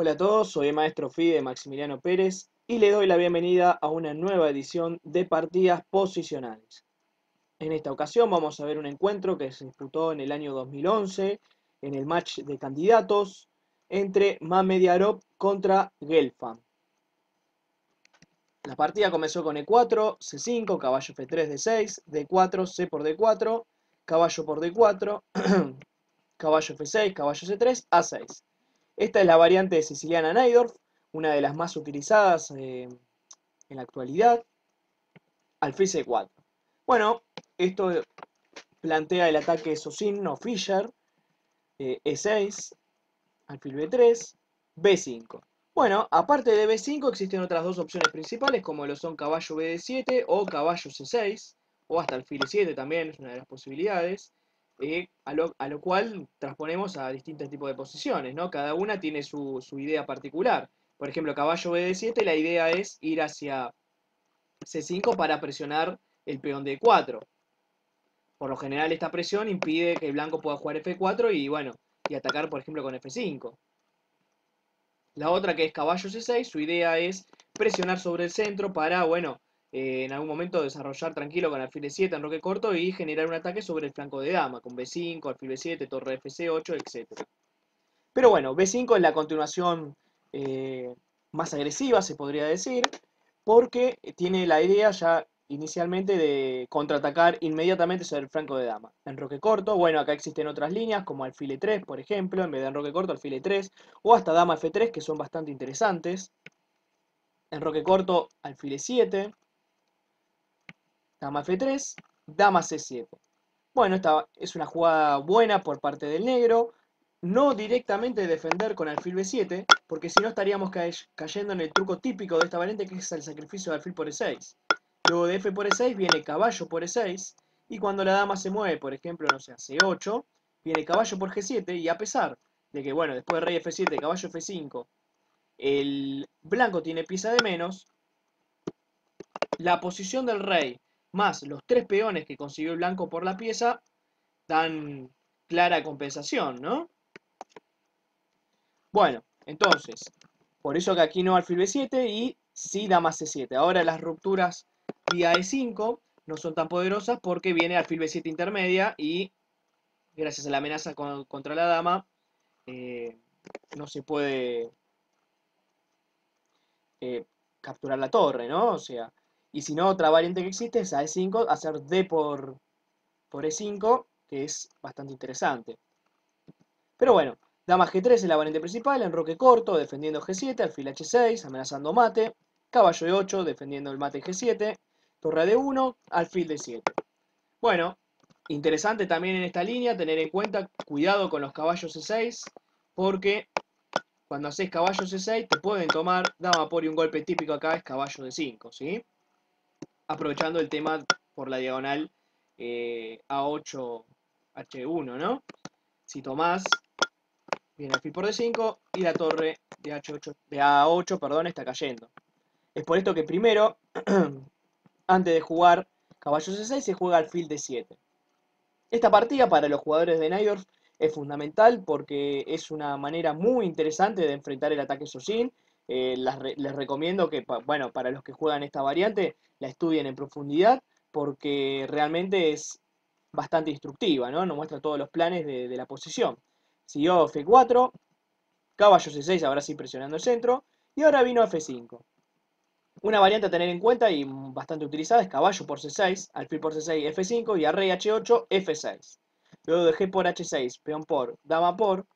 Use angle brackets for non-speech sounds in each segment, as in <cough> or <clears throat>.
Hola a todos, soy el maestro FIDE Maximiliano Pérez y le doy la bienvenida a una nueva edición de partidas posicionales. En esta ocasión vamos a ver un encuentro que se disputó en el año 2011 en el match de candidatos entre Mamediarov contra Gelfand. La partida comenzó con E4, C5, caballo F3, D6, D4, C por D4, caballo por D4, <clears throat> caballo F6, caballo C3, A6. Esta es la variante Siciliana Naidorf, una de las más utilizadas eh, en la actualidad. Alfil C4. Bueno, esto plantea el ataque Sosin o Fischer, eh, E6, alfil B3, B5. Bueno, aparte de B5 existen otras dos opciones principales como lo son caballo BD7 o caballo C6 o hasta alfil E7 también es una de las posibilidades. Eh, a, lo, cual transponemos a distintos tipos de posiciones, ¿no? Cada una tiene su, idea particular. Por ejemplo, caballo BD7, la idea es ir hacia C5 para presionar el peón D4. Por lo general esta presión impide que el blanco pueda jugar F4 y bueno, y atacar por ejemplo con F5. La otra que es caballo C6, su idea es presionar sobre el centro para, bueno, eh, en algún momento desarrollar tranquilo con alfil E7 en roque corto y generar un ataque sobre el flanco de dama, con B5, alfil B7, torre FC8, etc. Pero bueno, B5 es la continuación eh, más agresiva, se podría decir, porque tiene la idea ya inicialmente de contraatacar inmediatamente sobre el flanco de dama. En roque corto, bueno, acá existen otras líneas como alfil E3, por ejemplo, en vez de en roque corto, alfil E3, o hasta dama F3, que son bastante interesantes. En roque corto, alfil E7, Dama F3, Dama C7. Bueno, esta es una jugada buena por parte del negro. No directamente defender con alfil B7, porque si no estaríamos cayendo en el truco típico de esta variante que es el sacrificio de alfil por E6. Luego de F por E6 viene caballo por E6, y cuando la dama se mueve, por ejemplo, no sé, C8, viene caballo por G7, y a pesar de que, bueno, después de rey F7, caballo F5, el blanco tiene pieza de menos, la posición del rey más los tres peones que consiguió el blanco por la pieza, dan clara compensación, ¿no? Bueno, entonces, por eso que aquí no alfil B7 y sí dama C7. Ahora las rupturas vía E5 no son tan poderosas porque viene alfil B7 intermedia y gracias a la amenaza contra la dama eh, no se puede eh, capturar la torre, ¿no? O sea, y si no, otra variante que existe es a E5, hacer D por, por E5, que es bastante interesante. Pero bueno, dama G3 es la variante principal, enroque corto, defendiendo G7, alfil H6, amenazando mate, caballo E8, defendiendo el mate G7, torre D1, alfil D7. Bueno, interesante también en esta línea tener en cuenta, cuidado con los caballos E6, porque cuando haces caballo C6 te pueden tomar dama por y un golpe típico acá es caballo D5, ¿sí? Aprovechando el tema por la diagonal eh, A8, H1, ¿no? Si tomás, viene alfil por D5 y la torre de, H8, de A8 perdón, está cayendo. Es por esto que primero, <clears throat> antes de jugar caballo C6, se juega alfil D7. Esta partida para los jugadores de Najdorf es fundamental porque es una manera muy interesante de enfrentar el ataque Sosin eh, les recomiendo que, bueno, para los que juegan esta variante, la estudien en profundidad porque realmente es bastante instructiva, ¿no? Nos muestra todos los planes de, la posición. Siguió F4, caballo C6, ahora sí presionando el centro, y ahora vino F5. Una variante a tener en cuenta y bastante utilizada es caballo por C6, alfil por C6, F5 y a rey H8, F6. Luego de G por H6, peón por, dama por,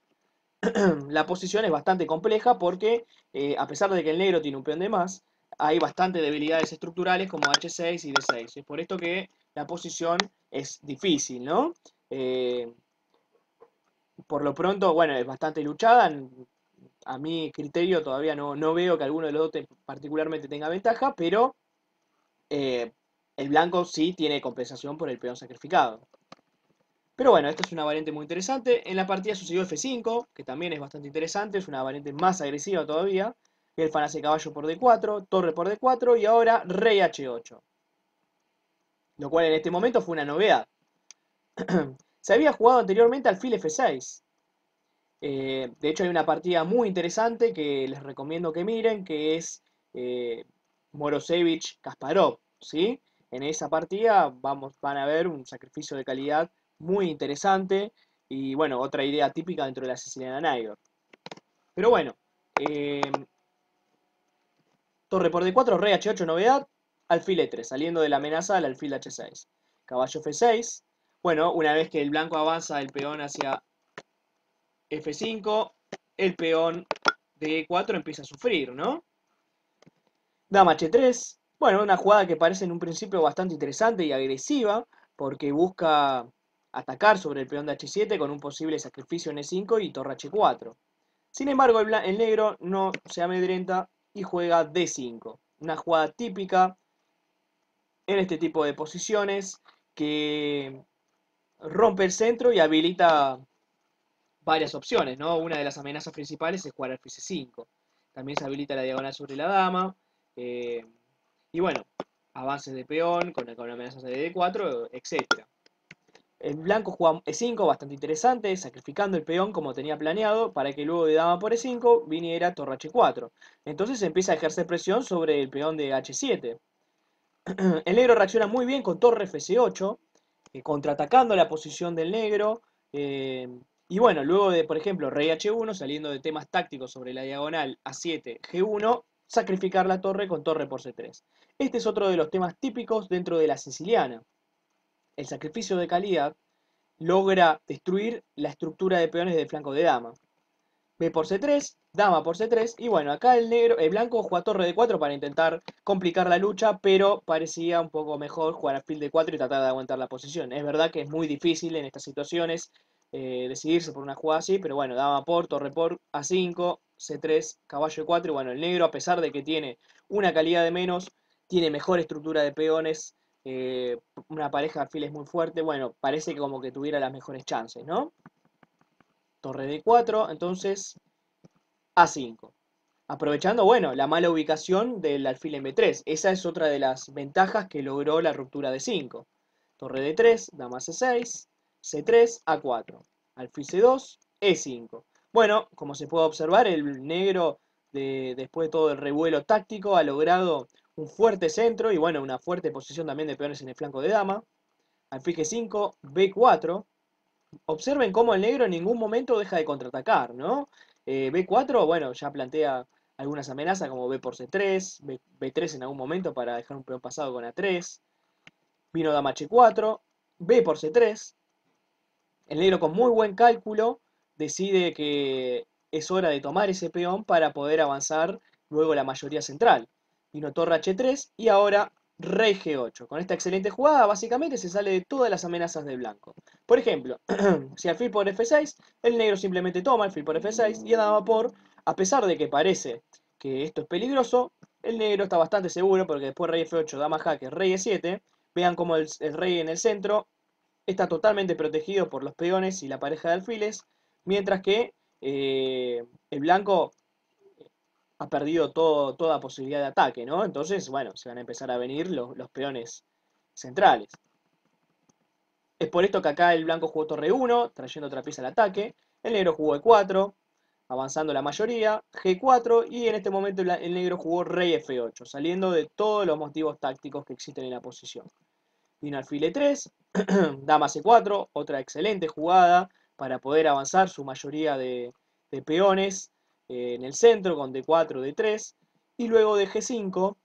<clears throat> la posición es bastante compleja porque eh, a pesar de que el negro tiene un peón de más, hay bastante debilidades estructurales como H6 y D6. Es por esto que la posición es difícil, ¿no? Eh, por lo pronto, bueno, es bastante luchada. A mi criterio todavía no, veo que alguno de los dos particularmente tenga ventaja, pero eh, el blanco sí tiene compensación por el peón sacrificado. Pero bueno, esta es una variante muy interesante. En la partida sucedió F5, que también es bastante interesante, es una variante más agresiva todavía. El fan hace caballo por D4, torre por D4 y ahora rey H8. Lo cual en este momento fue una novedad. <clears throat> Se había jugado anteriormente alfil F6. Eh, de hecho, hay una partida muy interesante que les recomiendo que miren, que es eh, Morosevich-Kasparov, ¿sí? En esa partida vamos, van a ver un sacrificio de calidad muy interesante y, bueno, otra idea típica dentro de la Siciliana Niger. Pero bueno, eh, torre por D4, rey H8, novedad, alfil E3, saliendo de la amenaza al alfil H6. Caballo F6. Bueno, una vez que el blanco avanza el peón hacia F5, el peón de E4 empieza a sufrir, ¿no? Dama H3. Bueno, una jugada que parece en un principio bastante interesante y agresiva, porque busca atacar sobre el peón de H7 con un posible sacrificio en E5 y torre H4. Sin embargo, el, negro no se amedrenta y juega D5. Una jugada típica en este tipo de posiciones que rompe el centro y habilita varias opciones, ¿no? Una de las amenazas principales es jugar al C5. También se habilita la diagonal sobre la dama. Eh, y bueno, avances de peón con, con amenazas de D4, etc. El blanco juega E5, bastante interesante, sacrificando el peón como tenía planeado, para que luego de dama por E5 viniera torre H4. Entonces empieza a ejercer presión sobre el peón de H7. <clears throat> El negro reacciona muy bien con torre Fc8, eh, contraatacando la posición del negro. Eh, y bueno, luego de, por ejemplo, rey H1, saliendo de temas tácticos sobre la diagonal A7, G1, sacrificar la torre con torre por C3. Este es otro de los temas típicos dentro de la siciliana el sacrificio de calidad logra destruir la estructura de peones del flanco de dama. B por C3, dama por C3, y bueno, acá el negro, el blanco juega torre de 4 para intentar complicar la lucha, pero parecía un poco mejor jugar alfil de 4 y tratar de aguantar la posición. Es verdad que es muy difícil en estas situaciones eh, decidirse por una jugada así, pero bueno, dama por, torre por, A5, C3, caballo de 4, y bueno, el negro, a pesar de que tiene una calidad de menos, tiene mejor estructura de peones, eh, una pareja de alfiles muy fuerte, bueno, parece como que tuviera las mejores chances, ¿no? Torre de 4, entonces A5. Aprovechando, bueno, la mala ubicación del alfil en B3. Esa es otra de las ventajas que logró la ruptura de 5. Torre de 3, dama C6, C3, A4. Alfil C2, E5. Bueno, como se puede observar, el negro, de, después de todo el revuelo táctico, ha logrado un fuerte centro y bueno, una fuerte posición también de peones en el flanco de dama. Alfil G5, B4. Observen cómo el negro en ningún momento deja de contraatacar, ¿no? Eh, B4, bueno, ya plantea algunas amenazas como B por C3, B, 3 en algún momento para dejar un peón pasado con A3. Vino dama H4, B por C3. El negro con muy buen cálculo decide que es hora de tomar ese peón para poder avanzar luego la mayoría central vino torre h3 y ahora rey g8. Con esta excelente jugada básicamente se sale de todas las amenazas del blanco. Por ejemplo, <clears throat> si alfil por f6, el negro simplemente toma alfil por f6 y dama por, a pesar de que parece que esto es peligroso, el negro está bastante seguro porque después rey f8, dama jaque, rey e7, vean como el, rey en el centro está totalmente protegido por los peones y la pareja de alfiles, mientras que eh, el blanco ha perdido toda posibilidad de ataque, ¿no? Entonces, bueno, se van a empezar a venir los, peones centrales. Es por esto que acá el blanco jugó torre 1, trayendo otra pieza al ataque. El negro jugó E4, avanzando la mayoría, G4 y en este momento el negro jugó rey F8, saliendo de todos los motivos tácticos que existen en la posición. Vino alfil E3, <clears throat> dama C4, otra excelente jugada para poder avanzar su mayoría de peones en el centro con D4, D3 y luego de G5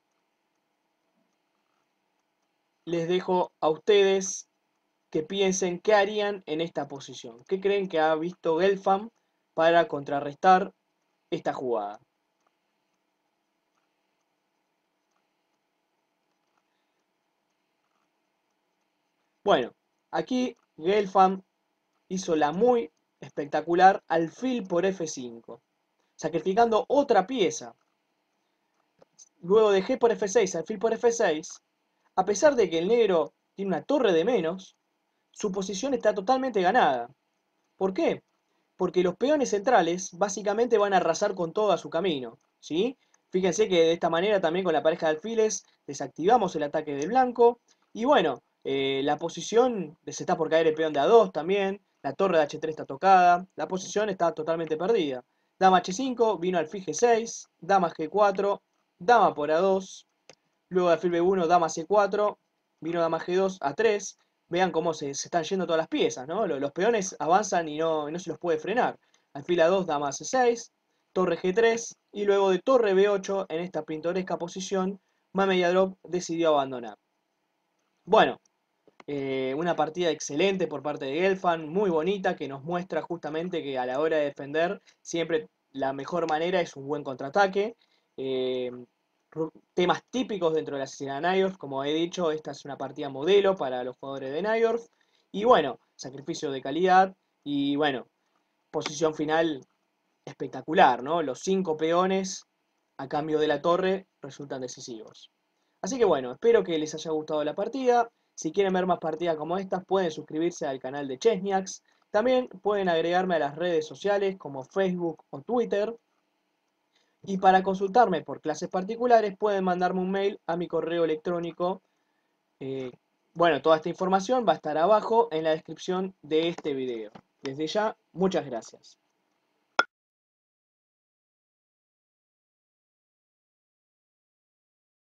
les dejo a ustedes que piensen qué harían en esta posición. ¿Qué creen que ha visto Gelfam para contrarrestar esta jugada? Bueno, aquí Gelfam hizo la muy espectacular alfil por F5 sacrificando otra pieza. Luego de G por F6, alfil por F6, a pesar de que el negro tiene una torre de menos, su posición está totalmente ganada. ¿Por qué? Porque los peones centrales básicamente van a arrasar con todo a su camino. ¿sí? Fíjense que de esta manera también con la pareja de alfiles desactivamos el ataque del blanco. Y bueno, eh, la posición se está por caer el peón de A2 también. la torre de H3 está tocada, la posición está totalmente perdida. Dama H5, vino alfil G6, dama G4, dama por A2, luego alfil B1, dama C4, vino dama G2, A3. Vean cómo se, están yendo todas las piezas, ¿no? Los, peones avanzan y no, no, se los puede frenar. Alfil A2, dama C6, torre G3 y luego de torre B8 en esta pintoresca posición, Mameyadrov decidió abandonar. Bueno, eh, una partida excelente por parte de Gelfand, muy bonita, que nos muestra justamente que a la hora de defender siempre la mejor manera es un buen contraataque. Eh, temas típicos dentro de la escena de Nyors, como he dicho, esta es una partida modelo para los jugadores de Nyors. Y bueno, sacrificio de calidad y bueno, posición final espectacular, ¿no? Los cinco peones a cambio de la torre resultan decisivos. Así que bueno, espero que les haya gustado la partida. Si quieren ver más partidas como estas, pueden suscribirse al canal de Chesniaks. También pueden agregarme a las redes sociales como Facebook o Twitter. Y para consultarme por clases particulares, pueden mandarme un mail a mi correo electrónico. Eh, bueno, toda esta información va a estar abajo en la descripción de este video. Desde ya, muchas gracias.